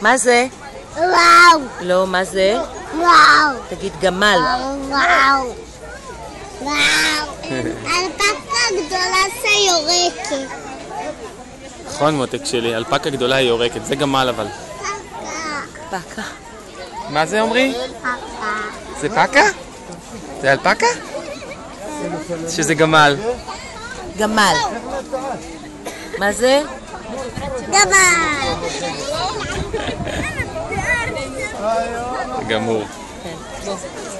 מה זה? וואו, לא, מה זה? וואו, תגיד גמל. וואו, וואו. אלפקה גדולה שיורקת. נכון מותק שלי, אלפקה גדולה היא יורקת, זה גמל אבל. פקה. מה זה עמרי? פקה. זה פקה? זה אלפקה? שזה גמל. גמל. מה זה? גמל. I gotta move.